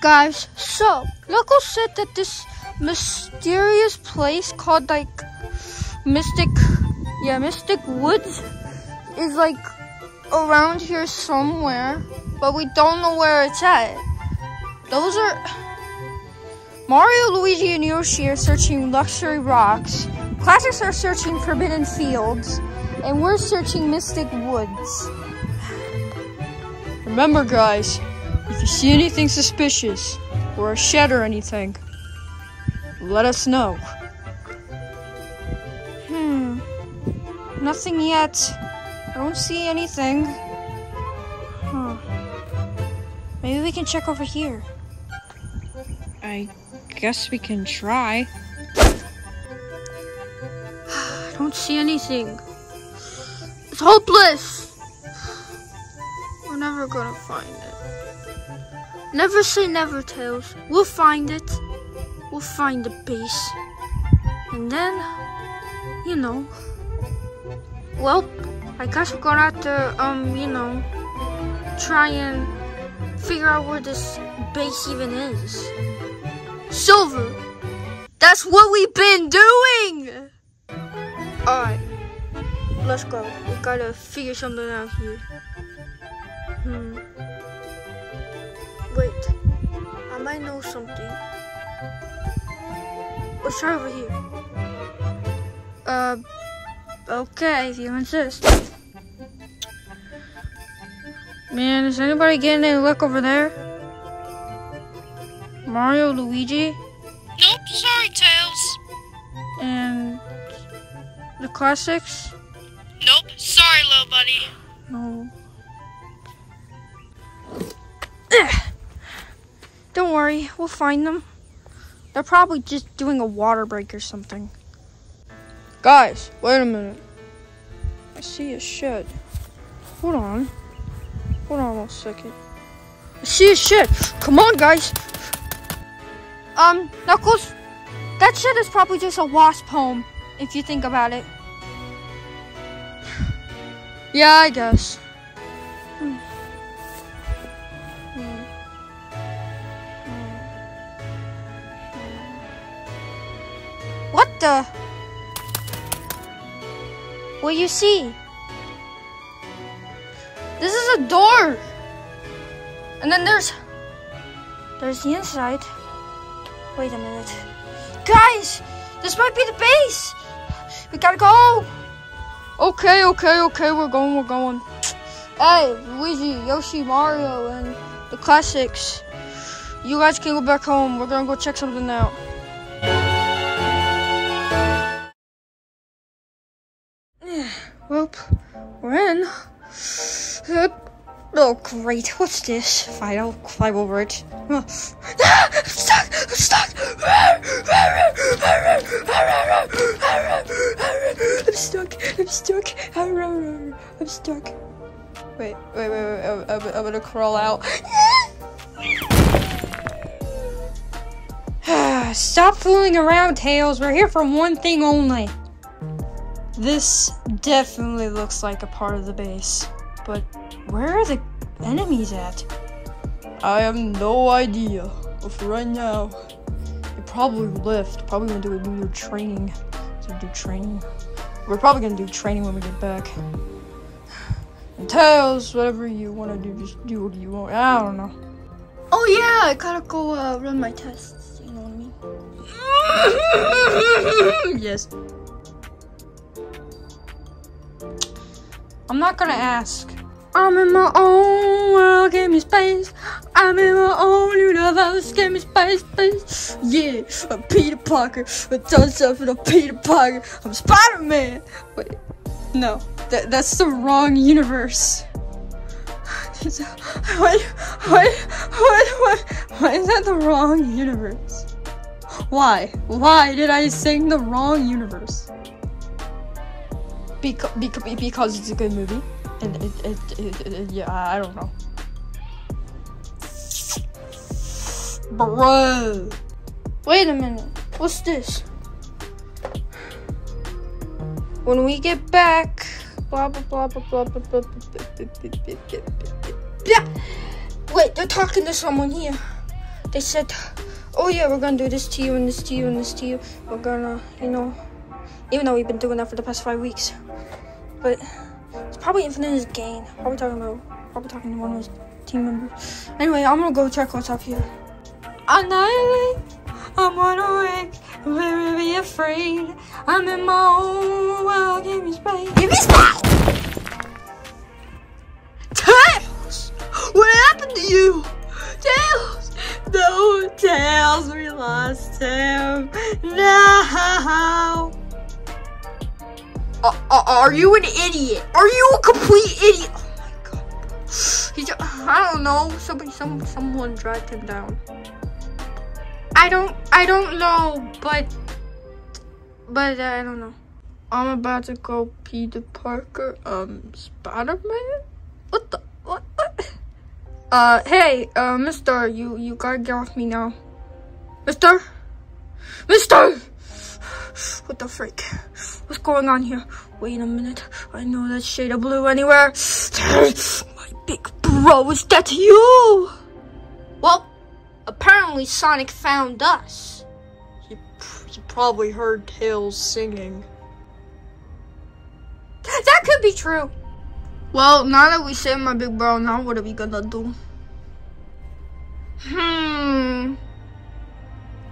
Guys, so Loco said that this mysterious place called like Mystic yeah, Mystic Woods is like around here somewhere, but we don't know where it's at. Those are Mario, Luigi, and Yoshi are searching luxury rocks. Classics are searching forbidden fields, and we're searching Mystic Woods. Remember, guys, if you see anything suspicious or a shed or anything, let us know. Hmm, nothing yet. I don't see anything. Huh. Maybe we can check over here. I guess we can try. I don't see anything. It's hopeless. We're never gonna find it. Never say never, Tails. We'll find it. We'll find the base. And then, you know. Well, I guess we're gonna have to, um, you know, try and figure out where this base even is. Silver! That's what we've been doing! Alright. Let's go. We gotta figure something out here. Wait. I might know something. Let's try over here. Uh, okay, if you insist. Man, is anybody getting any luck over there? Mario, Luigi, Nope, sorry, Tails. and the classics? Nope, sorry, little buddy. No. Ugh. Don't worry, we'll find them. They're probably just doing a water break or something. Guys, wait a minute. I see a shed. Hold on. Hold on one second. I see a shed. Come on, guys. Um, Knuckles, that shed is probably just a wasp home, if you think about it. Yeah, I guess. What the? What you see? This is a door. And then there's there's the inside. Wait a minute. Guys, this might be the base. We gotta go. Okay, okay, okay, we're going, we're going. Hey, Luigi, Yoshi, Mario, and the classics. You guys can go back home. We're gonna go check something out. Great. What's this? Fine, I'll climb over it. Ah, I'm stuck! I'm stuck! I'm stuck! I'm stuck! I'm stuck! Wait, wait, wait, wait. I'm, I'm, I'm gonna crawl out. Stop fooling around, Tails. We're here for one thing only. This definitely looks like a part of the base. But where are the enemies at? I have no idea. But for right now, they probably left. Probably gonna do a do training. To do training. We're probably gonna do training when we get back. And Tails, whatever you wanna do, just do what you want. I don't know. Oh yeah, I gotta go uh, run my tests. You know what I mean? yes. I'm not gonna ask. I'm in my own world, give me space. I'm in my own universe, give me space, space. Yeah, I'm Peter Parker. I done in a Peter Parker. I'm Spider Man. Wait, no, that, that's the wrong universe. What, what, what, what, why is that the wrong universe? Why? Why did I sing the wrong universe? Because, because, because it's a good movie. It, it, it, it, yeah, I don't know. Bro. Wait a minute. What's this? When we get back, blah blah. blah, blah, blah, blah, blah, blah. Wait, they're talking to someone here. they said, oh yeah, we're gonna do this to you and this to you and this to you. We're gonna, you know, even though we've been doing that for the past five weeks. But it's probably Infinite's gain. Probably talking about, probably talking to one of his team members. Anyway, I'm gonna go check what's up here. Annihilate. I'm wide awake, very, very afraid. I'm in my own world. Give me space. Give me space. Tails, what happened to you? Tails, no, Tails, we lost him. No. Uh, uh, are you an idiot? Are you a complete idiot? Oh my god. He's, I don't know. Somebody, some, someone dragged him down. I don't, I don't know, but, but uh, I don't know. I'm about to go Peter Parker, um, Spider-Man? What the, what, what? Uh, hey, uh, mister, you, you gotta get off me now. Mister? Mister! What the freak? What's going on here? Wait a minute. I know that shade of blue anywhere. My big bro, is that you? Well, apparently Sonic found us. He, you probably heard Tails singing. That could be true. Well, now that we saved my big bro, now what are we gonna do? Hmm.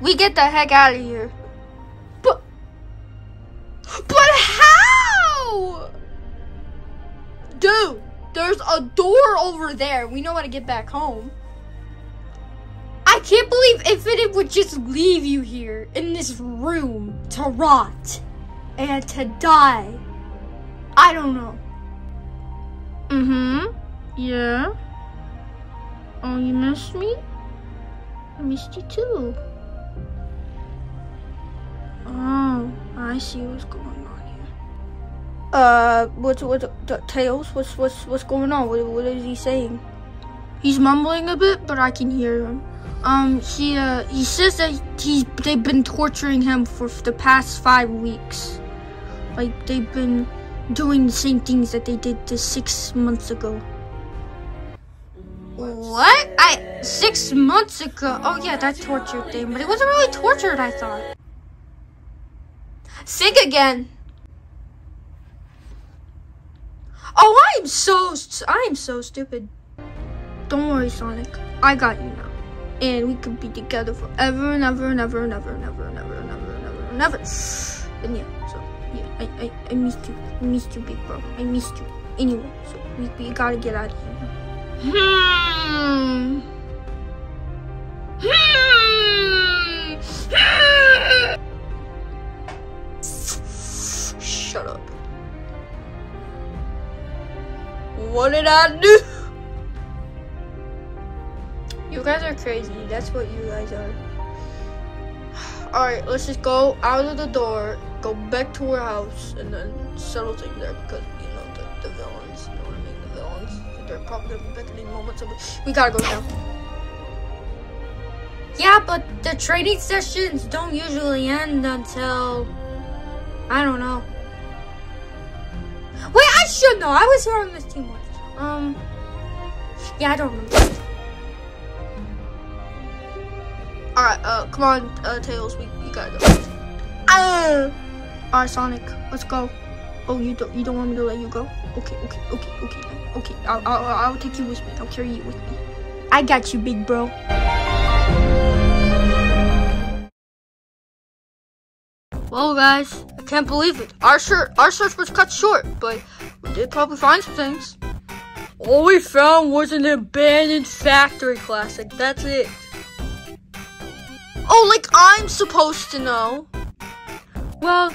We get the heck out of here. But, how? Dude, there's a door over there. We know how to get back home. I can't believe Infinite would just leave you here in this room to rot and to die. I don't know. Mm-hmm. Yeah. Oh, you missed me? I missed you too. I see what's going on here. Uh, what's what's the Tails? What's what's what's going on? What what is he saying? He's mumbling a bit, but I can hear him. Um, he uh he says that he's they've been torturing him for the past five weeks. Like they've been doing the same things that they did the six months ago. What? I six months ago? Oh yeah, that torture thing, but it wasn't really tortured. I thought. Sing again. Oh, I am so I am so stupid. Don't worry, Sonic. I got you now, and we could be together forever and ever and ever and ever and ever and ever and ever and ever and ever. And yeah, so yeah, I I, I missed you. I missed you, big bro. I missed you. Anyway, so we, we gotta get out of here. Hmm. What did I do? You guys are crazy. That's what you guys are. Alright, let's just go out of the door, go back to our house, and then settle things there because, you know, the, the villains, you know what I mean? The villains, they're probably gonna be back any moment, so we gotta go now. Yeah, but the training sessions don't usually end until, I don't know. Wait, I should know. I was here on this team once. Um, yeah, I don't remember. Alright, uh, come on, uh, Tails, we, we gotta go. Uh, Alright, Sonic, let's go. Oh, you don't, you don't want me to let you go? Okay, okay, okay, okay, okay. I'll, I'll, I'll take you with me. I'll carry you with me. I got you, big bro. Well, guys, I can't believe it. Our search, our search was cut short, but we did probably find some things. All we found was an abandoned factory classic. That's it. Oh, like I'm supposed to know. Well,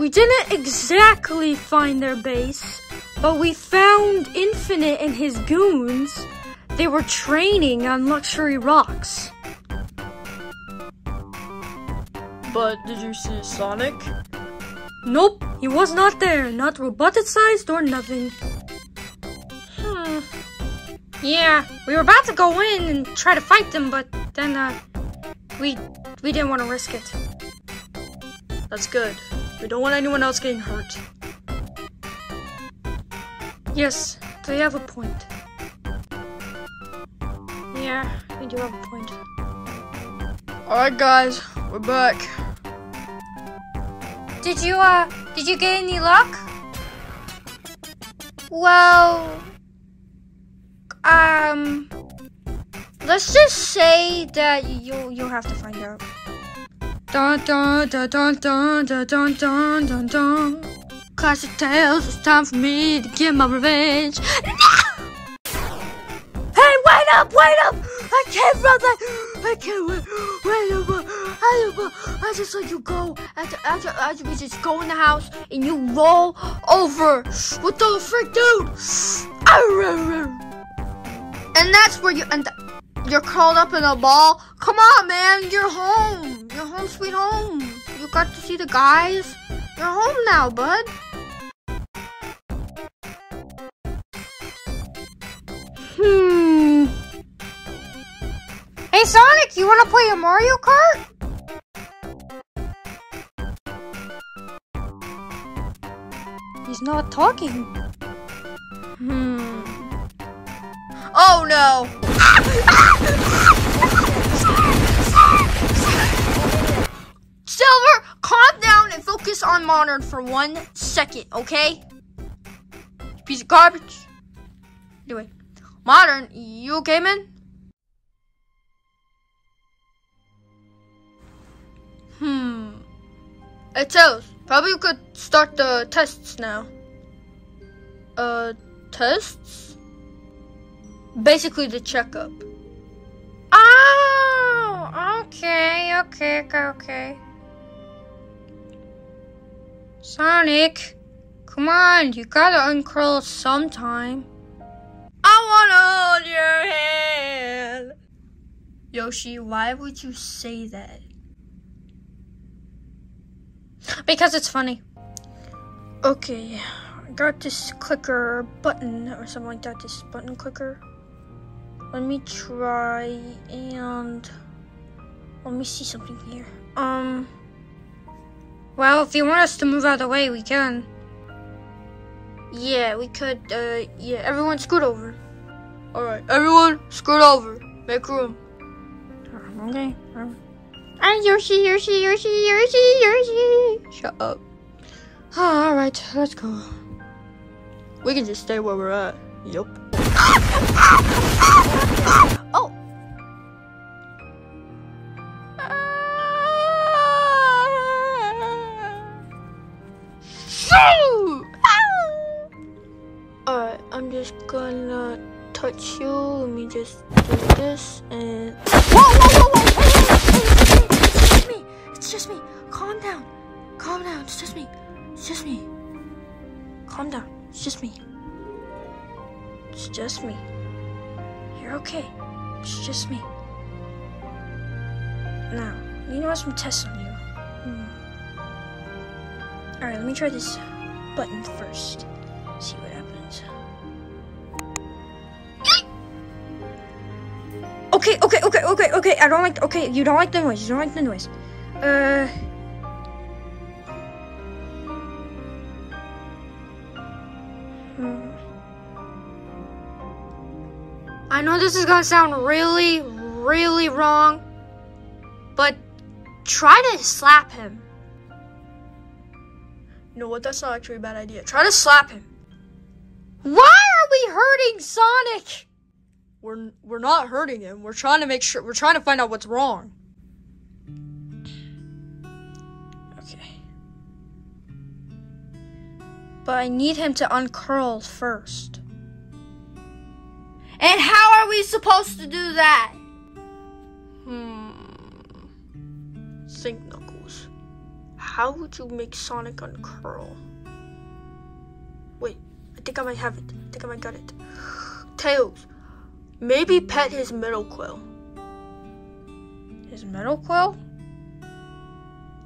we didn't exactly find their base, but we found Infinite and his goons. They were training on luxury rocks. But did you see Sonic? Nope, he was not there. Not robotic sized or nothing. Yeah, we were about to go in and try to fight them, but then, uh, we, we didn't want to risk it. That's good. We don't want anyone else getting hurt. Yes, they have a point. Yeah, we do have a point. Alright, guys, we're back. Did you uh did you get any luck? Well um let's just say that you you'll have to find out. Dun dun dun dun dun dun dun dun dun dun Classic Tails, it's time for me to get my revenge. Hey, wait up, wait up! I can't run that! I can't wait, wait up! I, I just let you go after, after, after we just go in the house and you roll over. What the frick, dude? And that's where you and you're curled up in a ball. Come on, man, you're home. You're home, sweet home. You got to see the guys. You're home now, bud. Hmm. Hey, Sonic, you want to play a Mario Kart? He's not talking. Hmm. Oh no! Silver, calm down and focus on Modern for one second, okay? Piece of garbage. Anyway, Modern, you okay, man? Hmm. Hey, Tails, probably you could start the tests now. Uh, tests? Basically the checkup. Oh, okay, okay, okay. Sonic, come on, you gotta uncurl sometime. I wanna hold your hand. Yoshi, why would you say that? Because it's funny. Okay, I got this clicker button or something like that, this button clicker. Let me try and let me see something here. Um, well, if you want us to move out of the way, we can. Yeah, we could, uh, yeah, everyone scoot over. Alright, everyone, scoot over. Make room. Okay. And Yoshi, Yoshi, Yoshi, Yoshi, Yoshi. Shut up. All right, let's go. We can just stay where we're at. Yup. It's just me. Now, you know some tests on you. Hmm. Alright, let me try this button first. See what happens. Okay, okay, okay, okay, okay. I don't like. Okay, you don't like the noise. You don't like the noise. Uh. This is gonna sound really, really wrong, but try to slap him. You know what? That's not actually a bad idea. Try to slap him. Why are we hurting Sonic? We're we're not hurting him. We're trying to make sure. We're trying to find out what's wrong. Okay. But I need him to uncurl first. And how are we supposed to do that? Hmm. Think, Knuckles. How would you make Sonic uncurl? Wait, I think I might have it. I think I might got it. Tails, maybe pet his middle quill. His middle quill?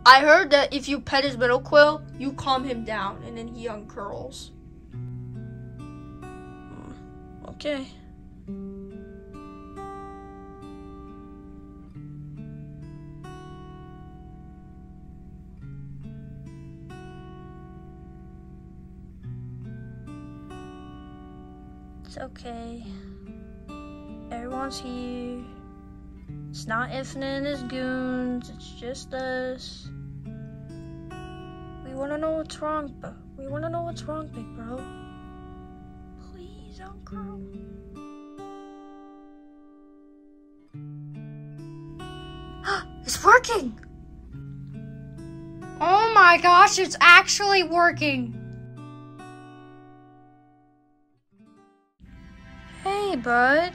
I heard that if you pet his middle quill, you calm him down and then he uncurls. Hmm, Okay. It's okay. Everyone's here. It's not Infinite and his goons. It's just us. We wanna know what's wrong, but we wanna know what's wrong, big bro. Please, Uncle. it's working. Oh my gosh, it's actually working. Bud.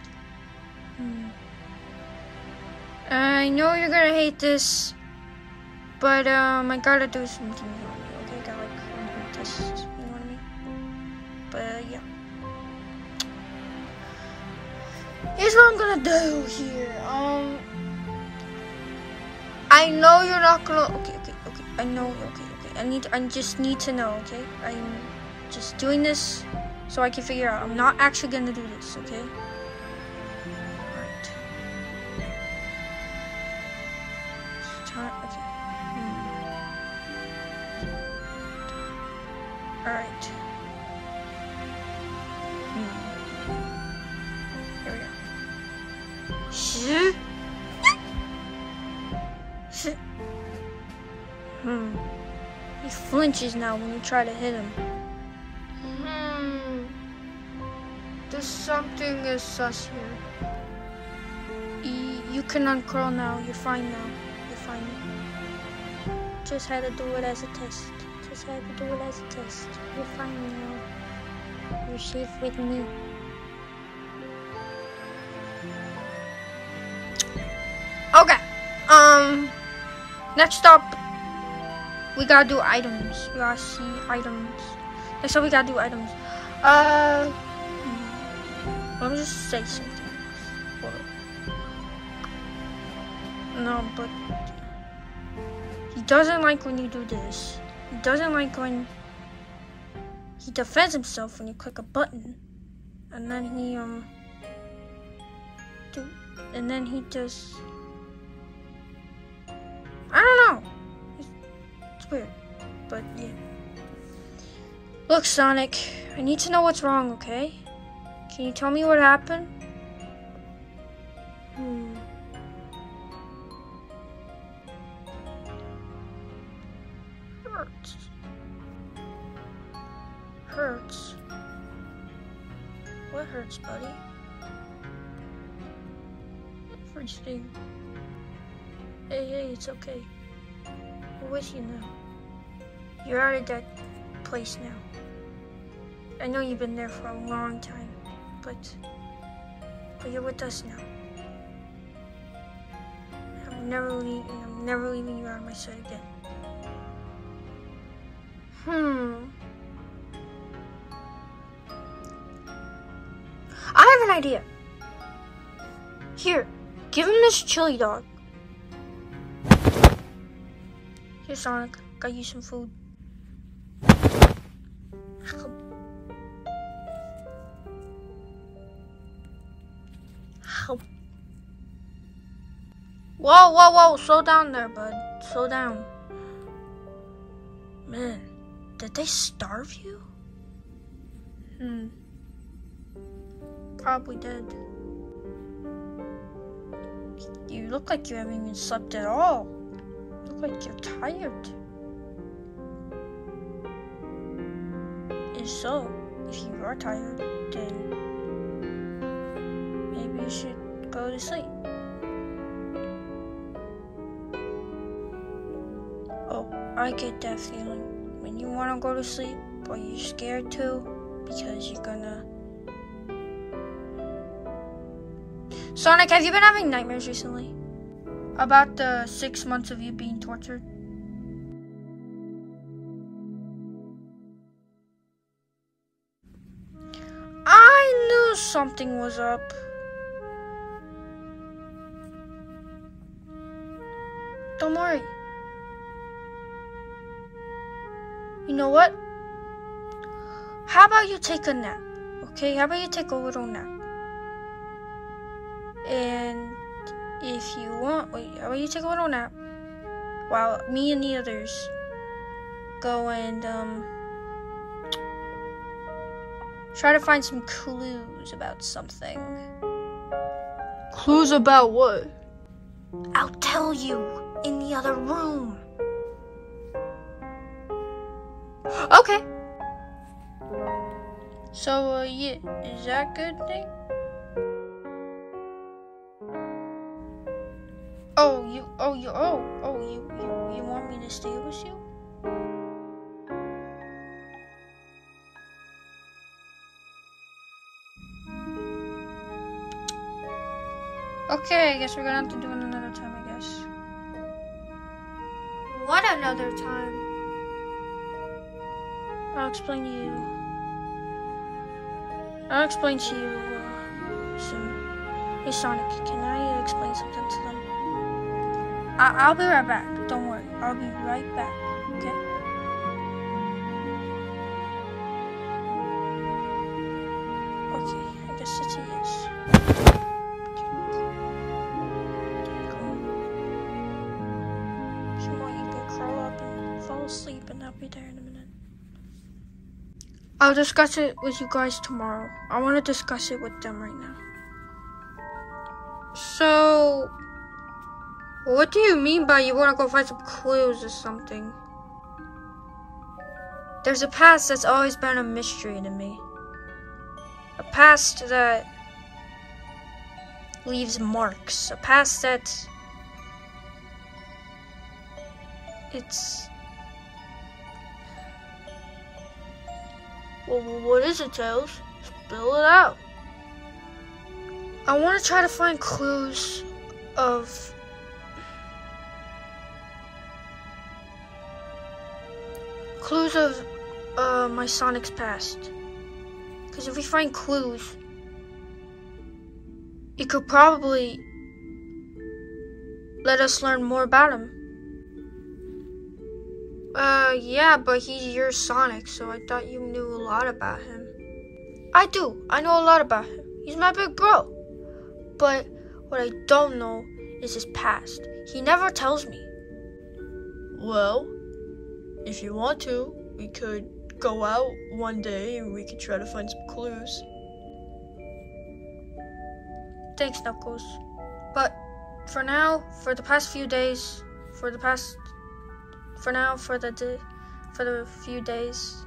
I know you're gonna hate this, but um, I gotta do something. Okay, I got like test. You know what I mean? But uh, yeah. Here's what I'm gonna do here. Um, I know you're not gonna. Okay, okay, okay. I know. Okay, okay. I need. I just need to know. Okay, I'm just doing this so I can figure out. I'm not actually gonna do this. Okay. Alright. Hmm. Hmm. Here we go. Hmm. He flinches now when you try to hit him. Sus here. Y- you can uncurl now. You're fine now. You're fine. Just had to do it as a test. Just had to do it as a test. You're fine now. You're safe with me. Okay. Um. Next up, we gotta do items. We gotta see items. Next up, we gotta do items. Uh. Let me just say something. No, but he doesn't like when you do this. He doesn't like when he defends himself when you click a button, and then he um do, and then he just I don't know. It's, it's weird, but yeah. Look, Sonic, I need to know what's wrong, okay? Can you tell me what happened? Hmm. Hurts. Hurts. What hurts, buddy? Everything. Hey, hey, it's okay. We're with you now. You're out of that place now. I know you've been there for a long time, but but you're with us now. I'm never leaving. I'm never leaving you out of my sight again. Hmm. I have an idea. Here, give him this chili dog. Here, Sonic, got you some food. Whoa, whoa, slow down there, bud. Slow down. Man, did they starve you? Hmm. Probably did. You look like you haven't even slept at all. You look like you're tired. If so, if you are tired, then maybe you should go to sleep. I get that feeling. When you want to go to sleep, but you're scared too, because you're gonna. Sonic, have you been having nightmares recently? About the six months of you being tortured? I knew something was up. Don't worry. You know what? How about you take a nap? Okay, how about you take a little nap? And if you want, wait, how about you take a little nap while me and the others go and um try to find some clues about something. Clues about what? I'll tell you in the other room. Okay. So, uh, yeah, is that good thing? Oh, you, oh, you, oh, oh, you, you, you want me to stay with you? Okay, I guess we're gonna have to do it another time, I guess. What another time? I'll explain to you. I'll explain to you uh, soon. Hey Sonic, can I explain something to them? I- I'll be right back. Don't worry. I'll be right back. I'll discuss it with you guys tomorrow. I want to discuss it with them right now. So, what do you mean by you want to go find some clues or something? There's a past that's always been a mystery to me. A past that leaves marks. A past that. It's. Well, what is it, Tails? Spill it out. I want to try to find clues of clues of uh, my Sonic's past. Because if we find clues, it could probably let us learn more about him. Uh, yeah, but he's your Sonic, so I thought you knew a lot about him. I do. I know a lot about him. He's my big bro. But what I don't know is his past. He never tells me. Well, if you want to, we could go out one day and we could try to find some clues. Thanks, Knuckles. But for now, for the past few days, for the past, for now, for the di- for the few days,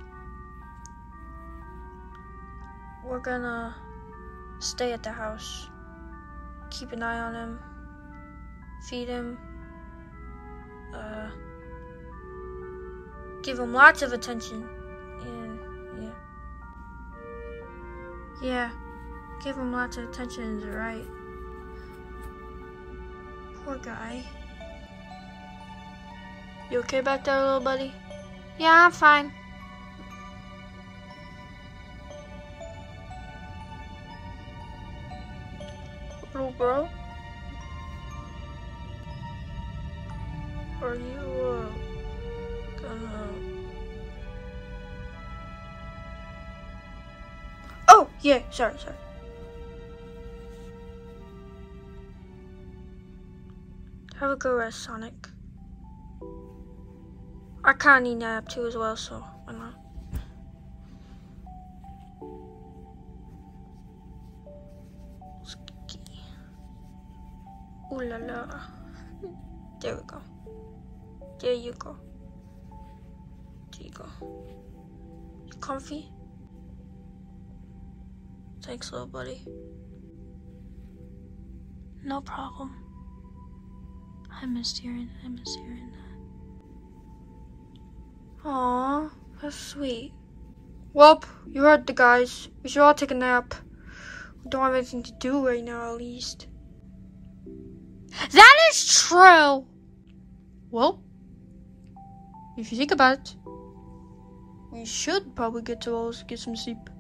we're gonna stay at the house, keep an eye on him, feed him, uh, give him lots of attention, yeah, yeah. Give him lots of attention is right. Poor guy. You okay back there, little buddy? Yeah, I'm fine. Little bro? Are you, uh, gonna. Oh, yeah, sorry, sorry. Have a good rest, Sonic. I kinda need a nap too as well, so why not? Ooh la la. There we go. There you go. There you go. You comfy? Thanks, little buddy. No problem. I missed hearing. I missed hearing that. Aw, that's sweet. Well, you heard the guys. We should all take a nap. We don't have anything to do right now, at least. That is true. Well, if you think about it, we should probably get to all get some sleep.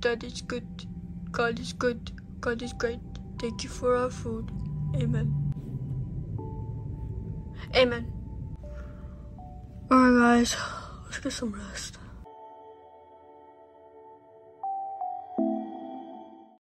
That is good. God is good. God is great. Thank you for our food. Amen. Amen. Alright, guys. Let's get some rest.